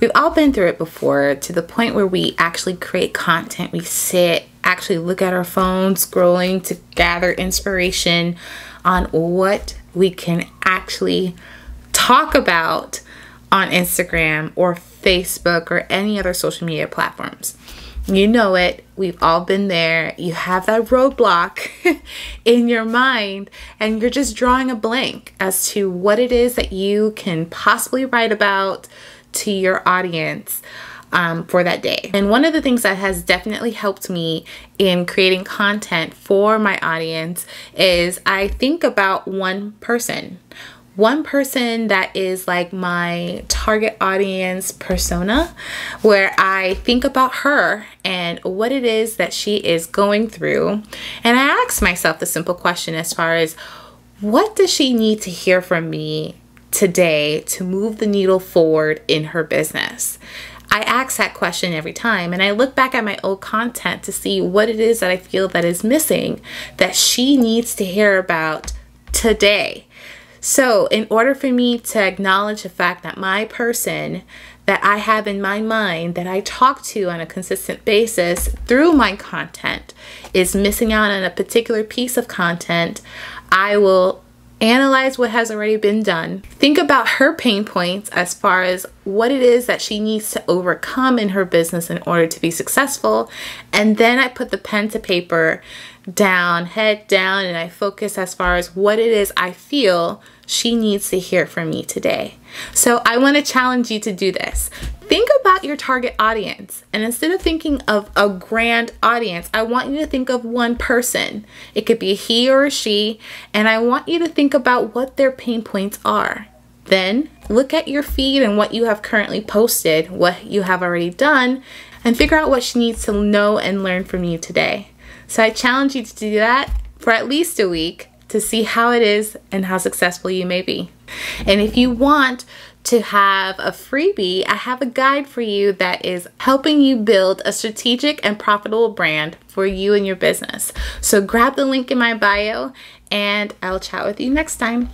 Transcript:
We've all been through it before to the point where we actually create content. We sit, actually look at our phones, scrolling to gather inspiration on what we can actually talk about on Instagram or Facebook or any other social media platforms. You know it. We've all been there. You have that roadblock in your mind, and you're just drawing a blank as to what it is that you can possibly write about to your audience um, for that day. And one of the things that has definitely helped me in creating content for my audience is I think about one person one person that is like my target audience persona, where I think about her and what it is that she is going through. And I ask myself the simple question as far as what does she need to hear from me today to move the needle forward in her business? I ask that question every time and I look back at my old content to see what it is that I feel that is missing that she needs to hear about today. So, in order for me to acknowledge the fact that my person that I have in my mind that I talk to on a consistent basis through my content is missing out on a particular piece of content, I will analyze what has already been done, think about her pain points as far as what it is that she needs to overcome in her business in order to be successful, and then I put the pen to paper down, head down, and I focus as far as what it is I feel she needs to hear from me today. So I want to challenge you to do this. About your target audience, and instead of thinking of a grand audience, I want you to think of one person. It could be he or she, and I want you to think about what their pain points are. Then look at your feed and what you have currently posted, what you have already done, and figure out what she needs to know and learn from you today. So I challenge you to do that for at least a week to see how it is and how successful you may be. And if you want to have a freebie, I have a guide for you that is helping you build a strategic and profitable brand for you and your business. So grab the link in my bio and I'll chat with you next time.